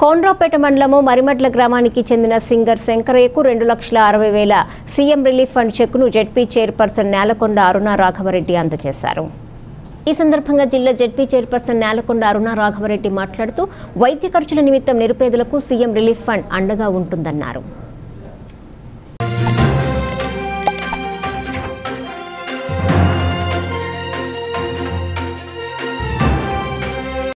కోన్రాపేట మండలము మరిమడ్ల గ్రామానికి చెందిన సింగర్ శంకరయ్యకు రెండు లక్షల అరవై వేల సీఎం రిలీఫ్ ఫండ్ చెక్ను జెడ్పీ చైర్పర్సన్ నేలకొండ అరుణ రాఘవరెడ్డి అందజేశారు. ఈ సందర్భంగా జిల్లా జెడ్పీ చైర్పర్సన్ నేలకొండ అరుణ రాఘవరెడ్డి మాట్లాడుతూ వైద్య ఖర్చుల నిమిత్తం నిరుపేదలకు సీఎం రిలీఫ్ ఫండ్ అండగా ఉంటుందన్నారు.